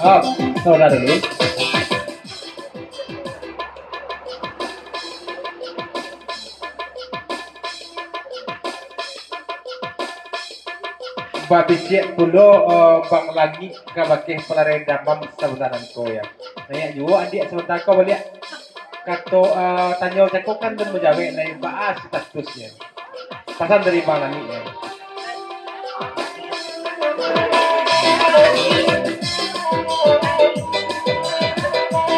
Oh, saudara dulu. Pulo uh, bang lagi kabakih pelarian damam sebenarnya ko ya. Nanya juga adik sebentar ko balik kato uh, tanya cakap kan dan menjawab naik bahas statusnya. Pasan dari bang lagi ya.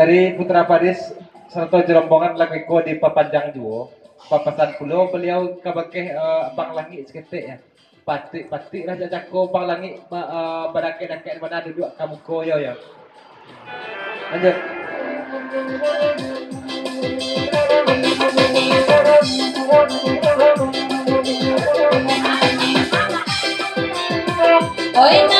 Dari Putra Paris serta jerombongan lagi ko di Papanjang Juwo. Papasan pulau beliau kabakeh uh, bang langit seketik ya. Pati pati raja jako bang langit uh, badaket-daket mana duduk kamu koyo ya. Lanjut. Oi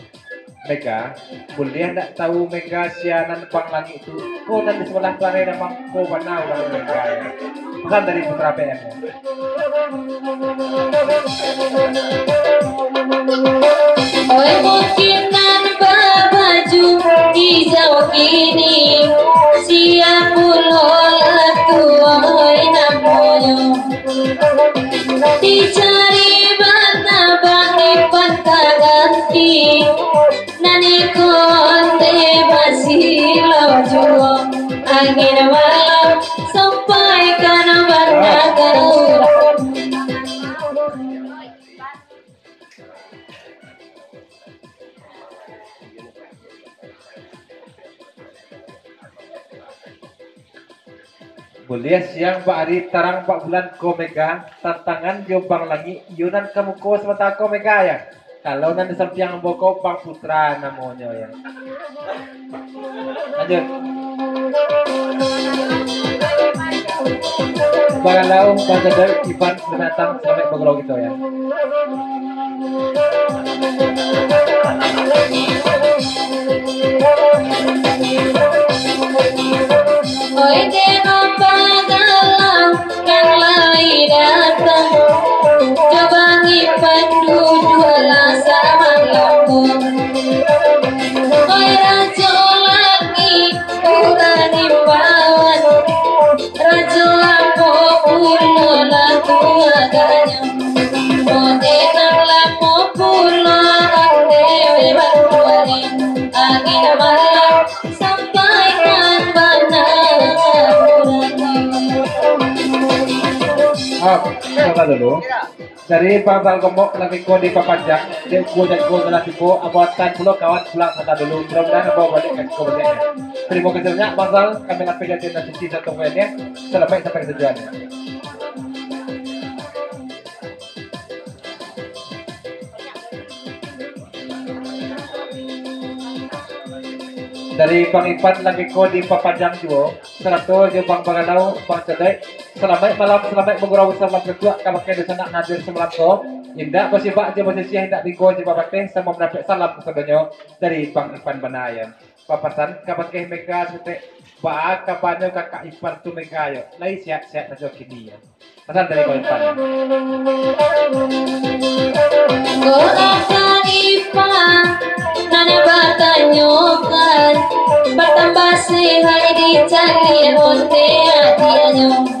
Mega, kuliah tidak tahu Mega siaran pang lagi itu? Oh dan di sebelah sana ada kau panau dan Mega. Bukan dari putra PM Oh mungkin nan babaju di jauh kini. Boleh siang Pak Ari tarang Pak bulan ko mega tantangan yo bang lagi yunan kamu ko semata ko mega ya. Kalau nanti sampiang boko Bang Putra namanya ya. Lanjut. Bagalau Jadol Ivan Binatang sampai Bogor gitu ya. Dulu. Dari Bang Gomok lagi ko di Papanjang, di ko dan ko dalam tipu, abutan pulau kawan pulang kata dulu. Mudah-mudahan bawa balik ke ko balik. Terima kasih banyak Zal, kami nak pegang dan sisi satu poinnya. Selamat sampai ke tujuannya. dari Bang Ipan lagi ko di Papanjang juga serato jo Bang Baganau Bang Cedek selamat malam selamat mengurau bersama kedua kabakai di sana nadir semalam ko indah bak je basi siang indah di ko je babate sama mendapat salam kesadonyo dari Bang Ipan Banayan papasan kabakai mega sete ba kapanyo kakak Ipan tu mega yo lai siap siap najo kini ya. Pesan dari Bang Ipan Ko akan ipang Nana batanyokan Bertambah sehari dicari Onte hatianyo Oi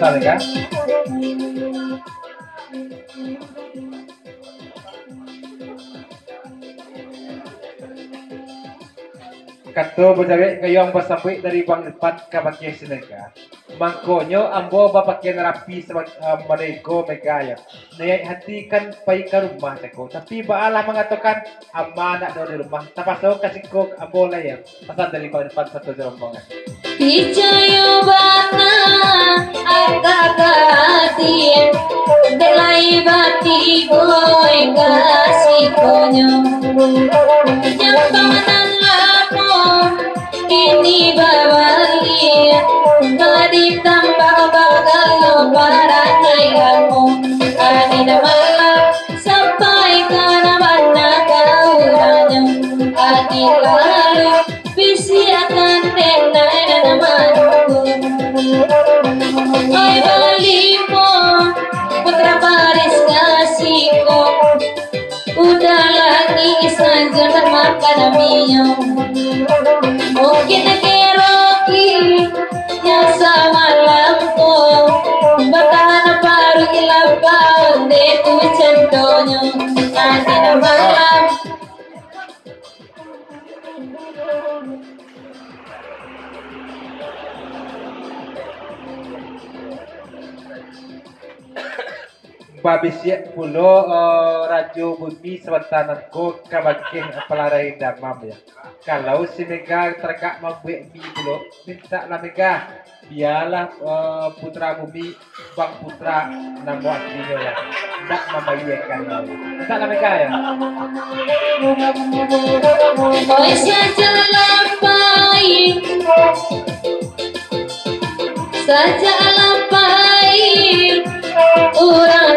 manunggu total ya Kato berjaga kayong dari Bang ke Bakya Sinega. Mangkonyo ambo bapakyan rapi sa uh, maneko megaya. Nayay hati kan pay ka rumah teko. Tapi baalah mengatakan ama nak daw di rumah. Tapasok kasi ko ambo layan. Pasan dari Bang Irfan sa to rombongan. Picayo bana agak-agak Delai bati boy kasih konyo Yang pamanan lamo Kini bawali Udah lagi isang jangan makan aminyo Mungkin keroki Yang sama lampu Bertahan paru ilapang Deku centonyo Nanti na Babisya pulo uh, radyo bumi sebentar ko kabagking pelarai damam ya. Kalau si Mega terkak membuat mi pulo, minta lah Mega. Biarlah uh, putra bumi Bang Putra nama aslinya ya. Tak membayarkan lagi. Minta lah Mega ya. Oi saja lampai Saja lampai Ura